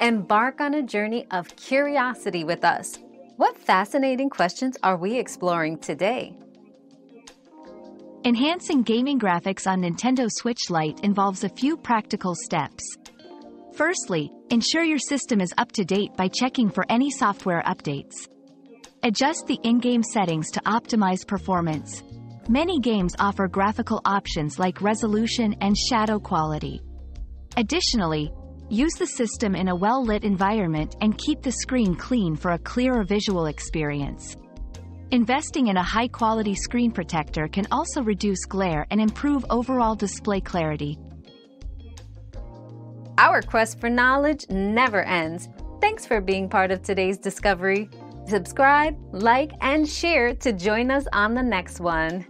Embark on a journey of curiosity with us. What fascinating questions are we exploring today? Enhancing gaming graphics on Nintendo Switch Lite involves a few practical steps. Firstly, ensure your system is up to date by checking for any software updates. Adjust the in-game settings to optimize performance. Many games offer graphical options like resolution and shadow quality. Additionally, use the system in a well-lit environment and keep the screen clean for a clearer visual experience. Investing in a high-quality screen protector can also reduce glare and improve overall display clarity. Our quest for knowledge never ends. Thanks for being part of today's discovery. Subscribe, like, and share to join us on the next one.